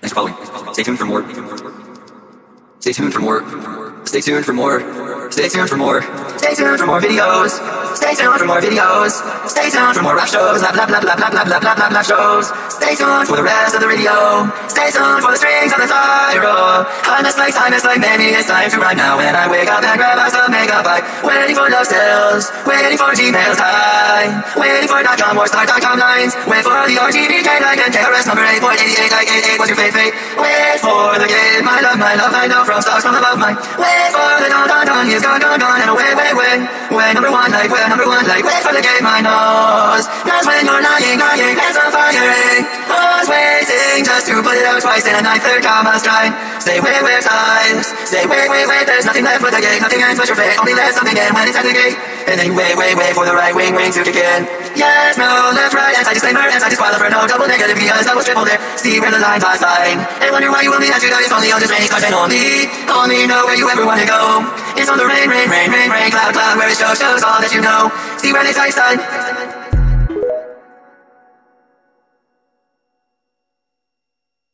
Thanks for following. Stay tuned for more. Stay tuned for more. Stay tuned for more. Stay tuned for more. Stay tuned for more videos. Stay tuned for more videos. Stay tuned for more rap shows. Blah blah blah blah blah blah blah blah blah shows. Stay tuned for the rest of the radio. Stay tuned for the strings of the spiral. Time is like time is like maybe it's time to rhyme now. When I wake up and grab a some makeup, I waiting for love stills, waiting for Gmail's time, waiting for .com or start.com lines. Wait for the RGBK like and KRS number 8.88 like 88. What's your fate fate? Wait for the game, my love, my love, I know from stars from above. My wait for the dawn, dawn, dawn. He's gone, gone, gone, and away, way, way. Way number one, like way number one, like wait for the game, my nose. That's when you're lying, lying, hands put it out twice in a ninth, third comma strike. Stay way, way times. Stay way, way, way. There's nothing left but the gate, nothing ends but your fate. Only left something in when it's at the gate. And then you wait, wait, wait for the right wing, wing to kick in. Yes, no, left, right, anti disclaimer, anti disqualifier, no double negative because double triple there. See where the lines are signed. And wonder why you only have to die if only on just rain, and only, only know where you ever wanna go. It's on the rain, rain, rain, rain, rain, cloud, cloud, where it shows, shows all that you know. See where they type sign.